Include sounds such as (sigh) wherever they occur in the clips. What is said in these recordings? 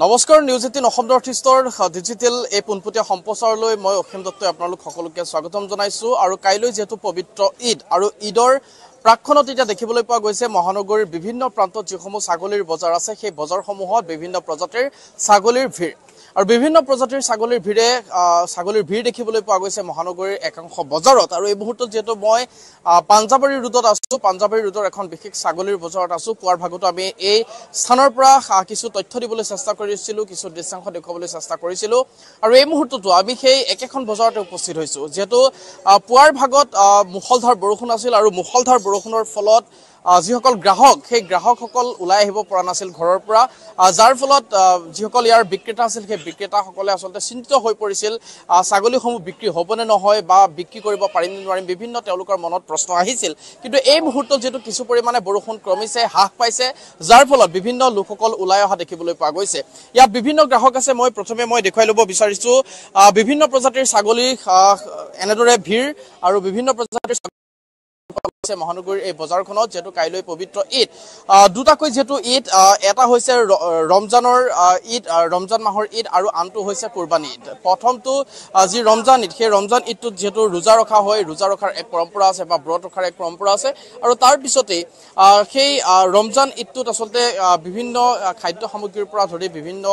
নমস্কাৰ news eighteen Assam north ইষ্টৰ digital এই পোনপটীয়া সম্প্ৰচাৰলৈ মই অসীম দত্তই আপোনালোক সকলোকে স্বাগতম জনাইছোঁ। আৰু কাইলৈ যিহেতু পবিত্ৰ ঈদ আৰু ঈদৰ প্ৰাকখনত এতিয়া দেখিবলৈ পোৱা গৈছে মহানগৰীৰ বিভিন্ন প্ৰান্তত যিসমূহ ছাগলীৰ বজাৰ আছে সেই বজাৰসমূহত বিভিন্ন প্ৰজাতিৰ ছাগলীৰ ভিৰ। আৰু বিভিন্ন প্ৰজাতিৰ ছাগলীৰ ভিৰে ছাগলীৰ ভিৰ দেখিবলৈ পোৱা গৈছে মহানগৰীৰ একাংশ বজাৰত। আৰু এই মুহূৰ্তত যিহেতু মই পাঞ্জাবাৰী ৰোডত আছোঁ পাঞ্জাবাৰী ৰোডৰ এখন বিশেষ ছাগলীৰ বজাৰত আছোঁ পুৱাৰ ভাগতো আমি এই স্থানৰ পৰা কিছু তথ্য দিবলৈ চেষ্টা কৰিছিলোঁ কিছু দৃশ্যাংশ দেখুৱাবলৈ চেষ্টা কৰিছিলোঁ। আৰু এই মুহূৰ্ততো আমি সেই একেখন বজাৰতে উপস্থিত হৈছোঁ। যিহেতু পুৱাৰ ভাগত আহ, মুষলধাৰ বৰষুণ আছিল আৰু মুষলধাৰ বৰষুণৰ ফলত যিসকল গ্ৰাহক সেই গ্ৰাহকসকল ওলাই আহিব পৰা নাছিল ঘৰৰ পৰা। যাৰ ফলত যিসকল ইয়াৰ বিক্ৰেতা আছিল সেই বিক্ৰেতাসকলে আচলতে চিন্তিত হৈ পৰিছিল ছাগলীসমূহ বিক্ৰী হ'বনে নহয় বা বিক্ৰী কৰিব পাৰিম নে নোৱাৰিম বিভিন্ন তেওঁলোকৰ মনত প্ৰশ্ন আহিছিল। কিন্তু এই মুহূৰ্তত যিহেতু কিছু পৰিমাণে বৰষুণ ক্ৰমিছে হ্ৰাস পাইছে যাৰ ফলত বিভিন্ন লোকসকল ওলাই অহা দেখিবলৈ পোৱা গৈছে। ইয়াত বিভিন্ন গ্ৰাহক আছে মই প্ৰথমে মই দেখুৱাই ল'ব বিচাৰিছোঁ। বিভিন্ন প্ৰজাতিৰ ছাগলী এনেদৰে ভিৰ আৰু বিভিন্ন প্ৰজাতিৰ হৈছে মহানগৰীৰ এই বজাৰখনত যিহেতু কাইলৈ পবিত্ৰ ঈদ। দুটাকৈ যিহেতু ঈদ এটা হৈছে ৰমজানৰ ঈদ ৰমজান মাহৰ ঈদ আৰু আনটো হৈছে কোৰবানী ঈদ। প্ৰথমটো যি ৰমজান ঈদ সেই ৰমজান ঈদটোত যিহেতু ৰোজা ৰখা হয় ৰোজা ৰখাৰ এক পৰম্পৰা আছে বা ব্ৰত ৰখাৰ এক পৰম্পৰা আছে। আৰু তাৰ পিছতেই আহ, সেই ৰমজান ঈদটোত আচলতে বিভিন্ন খাদ্য সামগ্ৰীৰ পৰা ধৰি বিভিন্ন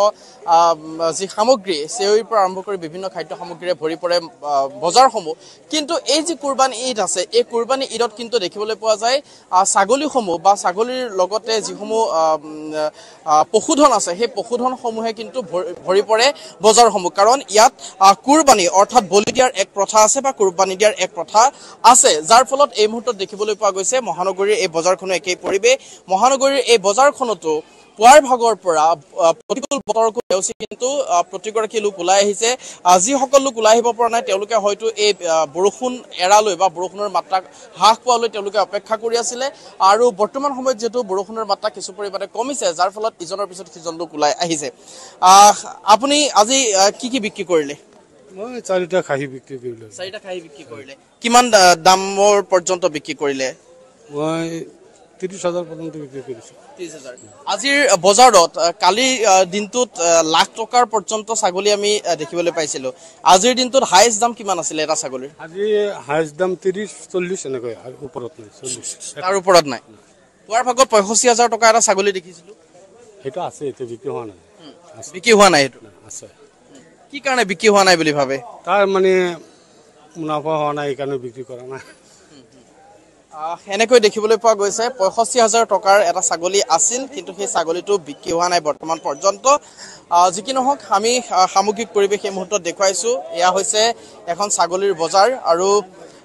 যি সামগ্ৰী চেৱৈৰ পৰা আৰম্ভ কৰি বিভিন্ন খাদ্য সামগ্ৰীৰে ভৰি পৰে বজাৰসমূহ। কিন্তু এই যি কোৰবানী ঈদ আছে এই কোৰবানী ঈদত কিন্তু দেখিবলৈ পোৱা যায় ছাগলীসমূহ বা ছাগলীৰ লগতে যিসমূহ পশুধন আছে সেই পশুধনসমূহে কিন্তু ভৰি- পৰে বজাৰসমূহ। কাৰণ ইয়াত কোৰবানী অৰ্থাৎ বলি দিয়াৰ এক প্ৰথা আছে বা কোৰবানী দিয়াৰ এক প্ৰথা আছে। যাৰ ফলত এই মুহূৰ্তত দেখিবলৈ পোৱা গৈছে মহানগৰীৰ এই বজাৰখনো একেই পৰিৱেশ। মহানগৰীৰ এই বজাৰখনতো পুৱাৰ ভাগৰ পৰা প্ৰতিকূল বতৰকো নেওচি কিন্তু প্ৰতিগৰাকী লোক ওলাই আহিছে। আহ, যিসকল লোক ওলাই আহিব পৰা নাই তেওঁলোকে হয়তো এই বৰষুণ এৰালৈ বা বৰষুণৰ মাত্ৰা হ্ৰাস পোৱালৈ তেওঁলোকে অপেক্ষা কৰি আছিলে। আৰু বৰ্তমান সময়ত যিহেতু বৰষুণৰ মাত্ৰা কিছু পৰিমাণে কমিছে যাৰ ফলত ইজনৰ পিছত সিজন লোক ওলাই আহিছে। আহ, আপুনি আজি কি কি বিক্ৰী কৰিলে? মই চাৰিটা খাহী বিক্ৰী কৰিলোঁ। চাৰিটা খাহী বিক্ৰী কৰিলে। কিমান দামৰ পৰ্যন্ত বিক্ৰী কৰিলে? মই ত্ৰিছ হাজাৰ পৰ্যন্ত বিক্ৰী কৰিছোঁ। আজিৰ বজাৰত আহ, দিনটোত লাখ টকাৰ পৰ্যন্ত ছাগলী আমি দেখিবলৈ পাইছিলো। আজিৰ দিনটোত হাইষ্ট দাম কিমান আছিলে এটা ছাগলীৰ? আজি হাইষ্ট দাম ত্ৰিছ চল্লিছ এনেকৈ ওপৰত নাই চল্লিছ তাৰ ওপৰত নাই। পুৱাৰ ভাগত পঁয়ষষ্ঠি হাজাৰ টকা এটা ছাগলী দেখিছিলো। সেইটো আছে এতিয়া বিক্ৰী হোৱা নাই। বিক্ৰী হোৱা নাই সেইটো। আছে। কি কাৰণে বিক্ৰী হোৱা নাই বুলি ভাবে? তাৰ মানে মুনাফা হোৱা নাই সেইকাৰণে বিক্ৰী কৰা নাই। এনেকৈ দেখিবলৈ পোৱা গৈছে পঁয়ষষ্ঠি হাজাৰ টকাৰ এটা ছাগলী আছিল কিন্তু সেই ছাগলীটো বিক্ৰী হোৱা নাই বৰ্তমান পৰ্যন্ত। যি কি নহওক আমি সামগ্ৰিক পৰিৱেশ এই মুহূৰ্তত দেখুৱাইছোঁ। এয়া হৈছে এখন ছাগলীৰ বজাৰ আৰু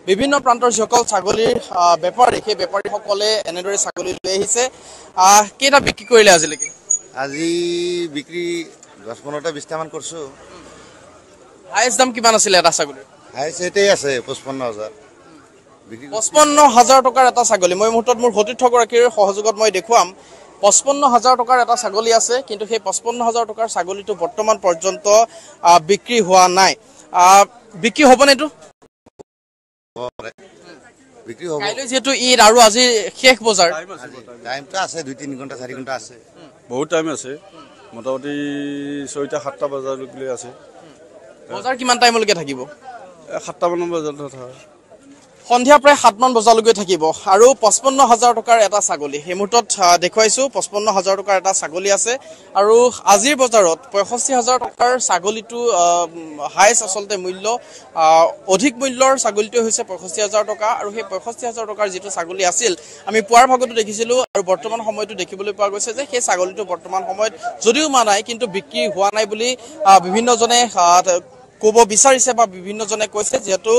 বিভিন্ন প্ৰান্তৰ যিসকল ছাগলীৰ বেপাৰী সেই বেপাৰীসকলে এনেদৰে ছাগলী লৈ আহিছে। আহ, কেইটা বিক্ৰী কৰিলে আজিলৈকে? আজি বিক্ৰী দহ পোন্ধৰটা বিছটামান কৰিছোঁ। হায়েষ্ট দাম কিমান আছিলে এটা ছাগলীৰ? হাইষ্ট এটাই আছে পঁচপন্ন হাজাৰ। পঁচপন্ন হাজাৰ টকাৰ এটা ছাগলী। মই মুহূৰ্তত মোৰ সতীৰ্থগৰাকীৰ সহযোগত মই দেখুৱাম। পঁচপন্ন হাজাৰ টকাৰ এটা ছাগলী আছে কিন্তু সেই পঁচপন্ন হাজাৰ টকাৰ ছাগলীটো বৰ্তমান পৰ্যন্ত বিক্ৰী হোৱা নাই। বিক্ৰী হ'বনে এইটো? হ'ব পাৰে। বিক্ৰী হ'ব। কাইলৈ যিহেতু ঈদ আৰু আজি শেষ বজাৰ। টাইমটো আছে দুই তিনি ঘণ্টা চাৰি ঘণ্টা আছে। বহুত টাইম আছে। মোটামুটি ছয়টা সাতটা বজালৈকে আছে। বজাৰ কিমান টাইমলৈকে থাকিব? সাতটামান বজাত সন্ধিয়া প্ৰায় সাতমান বজালৈকে থাকিব আৰু পঁচপন্ন হাজাৰ টকাৰ এটা ছাগলী। সেই মুহূৰ্তত দেখুৱাইছোঁ পঁচপন্ন হাজাৰ টকাৰ এটা ছাগলী আছে আৰু আজিৰ বজাৰত পঁয়ষষ্ঠি হাজাৰ টকাৰ ছাগলীটো হাইষ্ট আচলতে মূল্য অধিক মূল্যৰ ছাগলীটোৱে হৈছে পঁয়ষষ্ঠি হাজাৰ টকা আৰু সেই পঁয়ষষ্ঠি হাজাৰ টকাৰ যিটো ছাগলী আছিল আমি পুৱাৰ ভাগতো দেখিছিলোঁ আৰু বৰ্তমান সময়তো দেখিবলৈ পোৱা গৈছে যে সেই ছাগলীটো বৰ্তমান সময়ত যদিও মা নাই কিন্তু বিক্ৰী হোৱা নাই বুলি বিভিন্নজনে ক'ব বিচাৰিছে বা বিভিন্নজনে কৈছে যিহেতু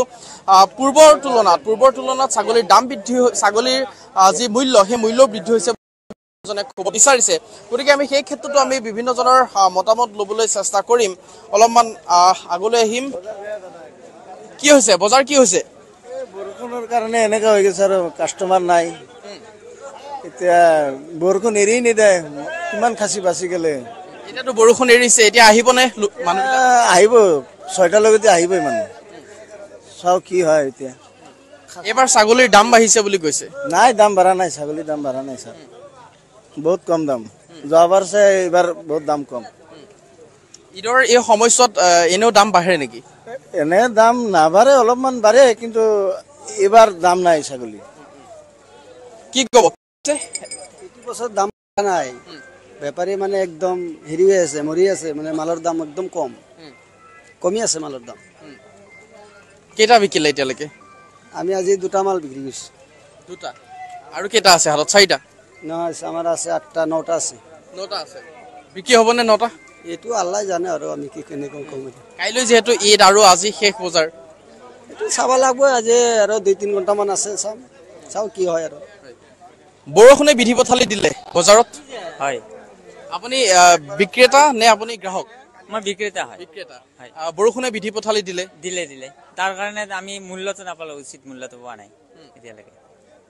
পূৰ্বৰ তুলনাত পূৰ্বৰ তুলনাত ছাগলীৰ দাম বৃদ্ধি ছাগলীৰ যি মূল্য সেই মূল্যও বৃদ্ধি হৈছে জনে ক'ব বিচাৰিছে। গতিকে আমি সেই ক্ষেত্ৰতো আমি বিভিন্নজনৰ মতামত ল'বলৈ চেষ্টা কৰিম। অলপমান আগলৈ আহিম। কি হৈছে? বজাৰ কি হৈছে? বৰষুণৰ কাৰণে এনেকা হৈ গৈছে আৰু কাষ্টমাৰ নাই। এতিয়া বৰষুণ এৰি নিদিয়ে কিমান খাচী বাচি গ'লে। এতিয়াতো বৰষুণ এৰিছে এতিয়া আহিবনে? আহ, আহিব। ছয়টালৈকে আহিবই মানুহ। চাওঁ কি হয় এতিয়া। এইবাৰ ছাগলীৰ দাম বাঢ়িছে বুলি কৈছে। নাই দাম বাঢ়া নাই ছাগলীৰ দাম বাঢ়া নাই ছাৰ। বহুত কম দাম। যোৱাবাৰ চাই এইবাৰ বহুত দাম কম। ঈদৰ এই সময়ছোৱাত এনেও দাম বাঢ়ে নেকি? এনে দাম নাবাঢ়ে অলপমান বাঢ়ে কিন্তু এইবাৰ দাম নাই ছাগলী। কি ক'ব? এইটো বছৰ দাম নাই। বেপাৰী মানে একদম হেৰি হৈ আছে মৰি আছে মানে মালৰ দাম একদম কম। কমি আছে মালৰ দাম। কেইটা বিকিলে এতিয়ালৈকে? আমি আজি দুটা মাল বিক্ৰী কৰিছোঁ। দুটা। আৰু কেইটা আছে হাতত? চাৰিটা? নহয় আমাৰ আছে আঠটা নটা আছে। নটা আছে। বিক্ৰী হ'বনে নটা? এইটো আল্লাই জানে আৰু আমি কি কেনেকৈ কম কাইলৈ যিহেতু ঈদ আৰু আজি শেষ বজাৰ। এইটো চাব লাগিব আজি আৰু দুই তিনি ঘণ্টামান আছে চাম। চাওঁ কি হয় আৰু। বৰষুণে বিধি পথালি দিলে বজাৰত? হয়। আপুনি বিক্ৰেতা নে আপুনি গ্ৰাহক? মই বিক্ৰেতা হয়। বিক্ৰেতা। হয়। আহ, বৰষুণে বিধি পথালি দিলে? দিলে দিলে। তাৰ কাৰণে আমি মূল্যটো নাপালো উচিত মূল্যটো পোৱা নাই এতিয়ালৈকে।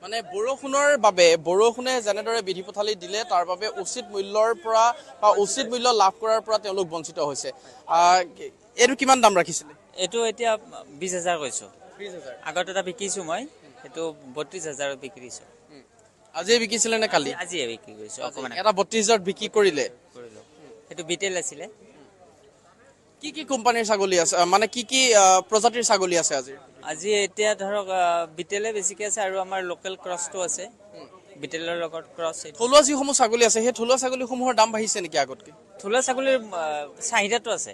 মানে বৰষুণৰ বাবে বৰষুণে যেনেদৰে বিধি পথালি দিলে তাৰ বাবে উচিত মূল্যৰ পৰা বা উচিত মূল্য লাভ কৰাৰ পৰা তেওঁলোক বঞ্চিত হৈছে। আহ, এইটো কিমান দাম ৰাখিছিলে? এইটো এতিয়া বিশ হাজাৰ কৈছো। আগত এটা বিকিছো মই সেইটো বত্ৰিশ হাজাৰত বিক্ৰীছো। আজিয়ে বিকিছিলে নে কালি? আজিয়ে বিক্ৰী কৰিছো অকমান। এটা বত্ৰিশ হাজাৰত বিক্ৰী কৰিলে। কৰিলো। সেইটো বিটেল আছিলে। কি কি কোম্পানীৰ ছাগলী আছে? মানে কি কি প্ৰজাতিৰ ছাগলী আছে আজি? আজি এতিয়া ধৰক বিটেলে বেছিকে আছে আৰু আমাৰ লোকেল ক্ৰছটো আছে। বিটেলৰ লগত ক্ৰছ থলুৱা যিসমূহ ছাগলী আছে সেই থলুৱা ছাগলীসমূহৰ দাম বাঢ়িছে নেকি আগতকে? থলুৱা ছাগলীৰ চাহিদাটো আছে।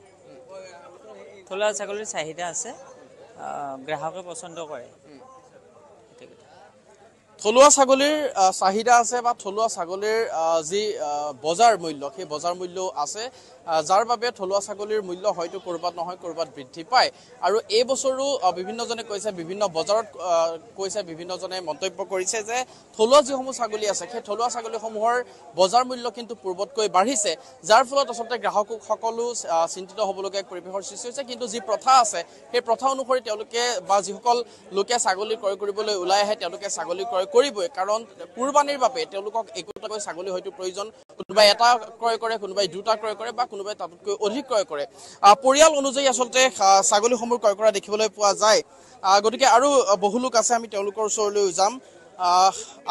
থলুৱা ছাগলীৰ চাহিদা আছে। গ্ৰাহকে পচন্দ কৰে। থলুৱা ছাগলীৰ চাহিদা আছে বা থলুৱা ছাগলীৰ যি বজাৰ মূল্য সেই বজাৰ মূল্যও আছে যাৰ বাবে থলুৱা ছাগলীৰ মূল্য হয়তো ক'ৰবাত নহয় ক'ৰবাত বৃদ্ধি পায়। আৰু এই বছৰো বিভিন্নজনে কৈছে বিভিন্ন বজাৰত কৈছে বিভিন্নজনে মন্তব্য কৰিছে যে থলুৱা যিসমূহ ছাগলী আছে সেই থলুৱা ছাগলীসমূহৰ বজাৰ মূল্য কিন্তু পূৰ্বতকৈ বাঢ়িছে। যাৰ ফলত আচলতে গ্ৰাহকক সকলো আহ, চিন্তিত হ'বলগীয়া পৰিৱেশৰ সৃষ্টি হৈছে। কিন্তু যি প্ৰথা আছে সেই প্ৰথা অনুসৰি তেওঁলোকে বা যিসকল লোকে ছাগলী ক্ৰয় কৰিবলৈ ওলাই আহে তেওঁলোকে ছাগলী ক্ৰয় কৰিবই কাৰণ কুৰবানীৰ বাবে তেওঁলোকক একোটাকৈ ছাগলী হয়তো প্ৰয়োজন কোনোবাই এটা ক্ৰয় কৰে কোনোবাই দুটা ক্ৰয় কৰে বা কোনোবাই তাতোতকৈ অধিক ক্ৰয় কৰে। পৰিয়াল অনুযায়ী আচলতে ছাগলীসমূহ ক্ৰয় কৰা দেখিবলৈ পোৱা যায়। গতিকে আৰু বহু লোক আছে আমি তেওঁলোকৰ ওচৰলৈ যাম।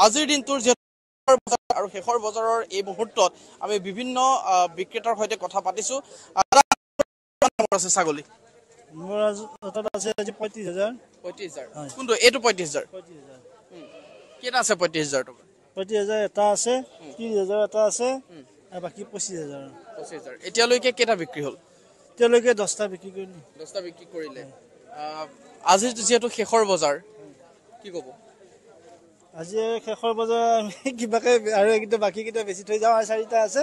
আজিৰ দিনটোৰ যিহেতু আৰু শেষৰ বজাৰৰ এই মুহূৰ্তত আমি বিভিন্ন বিক্ৰেতাৰ সৈতে কথা পাতিছো। আছে ছাগলী? মোৰ আছে পঁয়ত্ৰিছ হাজাৰ। পঁয়ত্ৰিছ হাজাৰ। কোনটো? এইটো পঁয়ত্ৰিছ হাজাৰ। পঁয়ত্ৰিছ হাজাৰ। কেইটা আছে পঁয়ত্ৰিছ হাজাৰ টকা? পঁয়ত্ৰিছ হাজাৰ এটা আছে ত্ৰিছ হাজাৰ এটা আছে আৰু বাকী পঁচিছ হাজাৰ। পঁচিছ হাজাৰ। এতিয়ালৈকে কেইটা বিক্ৰী হ'ল? এতিয়ালৈকে দহটা বিক্ৰী কৰিলোঁ। দহটা বিক্ৰী কৰিলে। আজি যিহেতু শেষৰ বজাৰ কি ক'ব? আজি শেষৰ বজাৰ আমি (laughs) কিবাকে আৰু এইকেইটা বাকীকেইটা বেছি থৈ যাওঁ আৰু চাৰিটা আছে।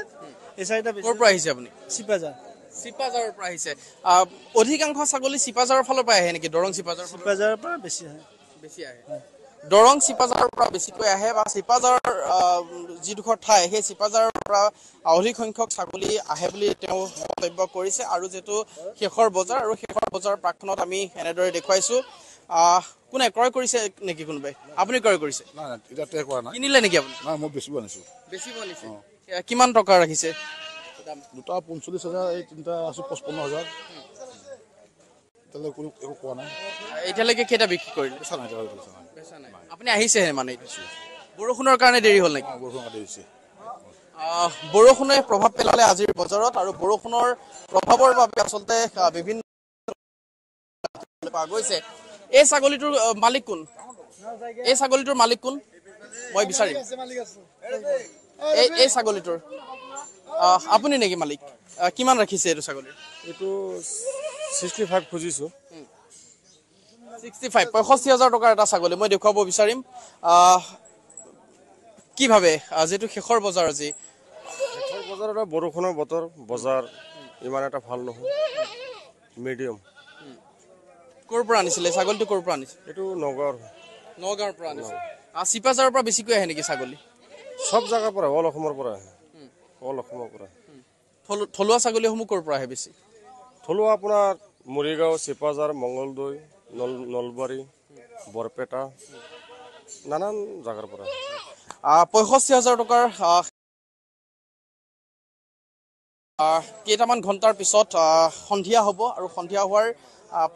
এই চাৰিটা ক'ৰ পৰা আহিছে আপুনি? চিপাজাৰ। চিপাজাৰৰ পৰা আহিছে। আহ, অধিকাংশ ছাগলী চিপাজাৰৰ ফালৰ পৰা আহে নেকি? দৰং পৰা চিপাজাৰৰ পৰা বেছি আহে। বেছি আহে। দৰং চিপাজাৰৰ পৰা বেছিকৈ আহে বা চিপাজাৰৰ আহ, যিডোখৰ ঠাই সেই চিপাজাৰৰ পৰা অধিক সংখ্যক ছাগলী আহে বুলি তেওঁ মন্তব্য কৰিছে আৰু যিহেতু শেষৰ বজাৰ আৰু শেষৰ বজাৰৰ প্ৰাকখনত আমি এনেদৰে দেখুৱাইছো। কোনে ক্ৰয় কৰিছে নেকি কোনোবাই? আপুনি ক্ৰয় কৰিছে? কিনিলে নেকি আপুনি? মই বেছিব আনিছোঁ। কিমান টকা ৰাখিছে? দুটা পঞ্চল্লিছ হাজাৰ এই তিনিটা আছোঁ পঁচপন্ন হাজাৰ। কোনো একো কোৱা নাই। এতিয়ালৈকে কেইটা বিক্ৰী কৰিলে? বেচা নাই এতিয়ালৈকে বেচা নাই। আপুনি আহিছেহে মানে বৰষুণৰ কাৰণে দেৰি হ'ল নেকি? বৰষুণ আহ, বৰষুণে প্ৰভাৱ পেলালে আজিৰ বজাৰত আৰু বৰষুণৰ প্ৰভাৱৰ বাবে আচলতে বিভিন্ন পোৱা গৈছে। এই ছাগলীটোৰ মালিক কোন? এই ছাগলীটোৰ মালিক কোন? মই বিচাৰিম। এই এই ছাগলীটোৰ। আপুনি নেকি মালিক? কিমান ৰাখিছে এইটো ছাগলীৰ এইটো ছিক্সটি ফাইভ খুজিছোঁ। ছিক্সটি ফাইভ পঁয়ষষ্ঠি হাজাৰ টকাৰ এটা ছাগলী মই দেখুৱাব বিচাৰিম। কি ভাবে? যিহেতু শেষৰ বজাৰ আজি। শেষৰ বজাৰত বৰষুণৰ বতৰ বজাৰ ইমান এটা ভাল নহয়। মিডিয়াম। ক'ৰ পৰা আনিছিলে? ছাগলীটো ক'ৰ পৰা আনিছে? এইটো নগাঁৱৰ। নগাঁৱৰ পৰা আনিছে। আহ, চিপাঝাৰৰ পৰা বেছিকৈ আহে নেকি ছাগলী? চব জেগাৰ পৰা অল অসমৰ পৰা আহে। অল অসমৰ পৰা থলু- থলুৱা ছাগলীসমূহ ক'ৰ পৰা আহে বেছি? থলুৱা আপোনাৰ মৰিগাঁও চিপাজাৰ মংগলদৈ নল নলবাৰী বৰপেটা নানান জেগাৰ পৰা। পঁয়ষষ্ঠি হাজাৰ টকাৰ কেইটামান ঘণ্টাৰ পিছত সন্ধিয়া হ'ব আৰু সন্ধিয়া হোৱাৰ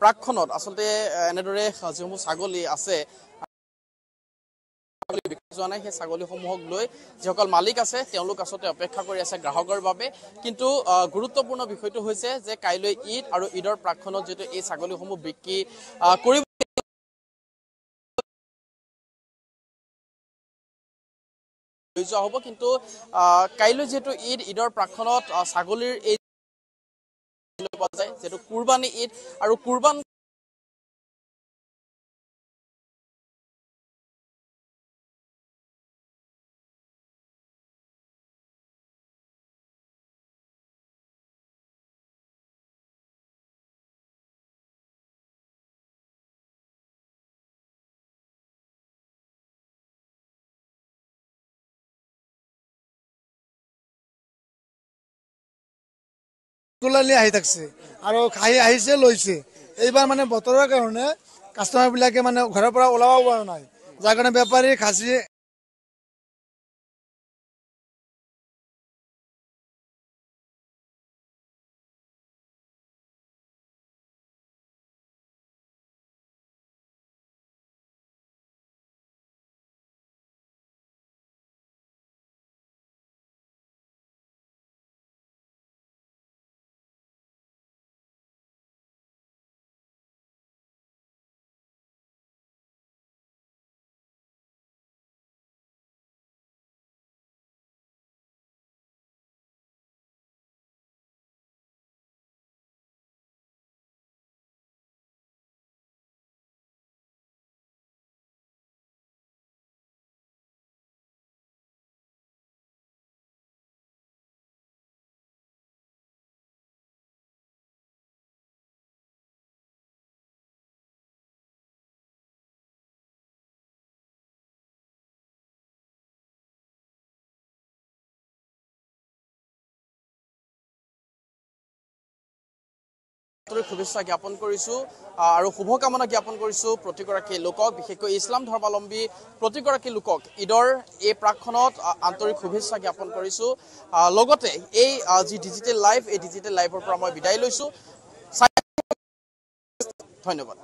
প্ৰাকখনত আচলতে এনেদৰে যিসমূহ ছাগলী আছে ছাগলী বিক্ৰী যোৱা নাই সেই ছাগলীসমূহক লৈ যিসকল মালিক আছে তেওঁলোক আচলতে অপেক্ষা কৰি আছে গ্ৰাহকৰ বাবে। কিন্তু গুৰুত্বপূৰ্ণ বিষয়টো হৈছে যে কাইলৈ ঈদ আৰু ঈদৰ প্ৰাক্ষণত যিহেতু এই ছাগলীসমূহ বিক্ৰী কৰিব লৈ যোৱা হ'ব। কিন্তু কাইলৈ যিহেতু ঈদ ঈদৰ প্ৰাক্ষণত আহ, ছাগলীৰ এই যিহেতু কুৰবানী ঈদ আৰু কুৰবান ৰেগুলাৰলি আহি থাকছে। আৰু আহি আহিছে লৈছে। এইবাৰ মানে বতৰৰ কাৰণে কাষ্টমাৰবিলাকে মানে ঘৰৰ পৰা ওলাব পৰা নাই। যাৰ কাৰণে বেপাৰী খাচী আন্তৰিক শুভেচ্ছা জ্ঞাপন কৰিছো আৰু শুভকামনা জ্ঞাপন কৰিছো প্ৰতিগৰাকী লোকক বিশেষকৈ ইছলাম ধৰ্মাৱলম্বী প্ৰতিগৰাকী লোকক। ঈদৰ এই প্ৰাকখনত আন্তৰিক শুভেচ্ছা জ্ঞাপন কৰিছো। লগতে এই যি ডিজিটেল লাইভ এই ডিজিটেল লাইভৰ পৰা মই বিদায় লৈছো। ধন্যবাদ।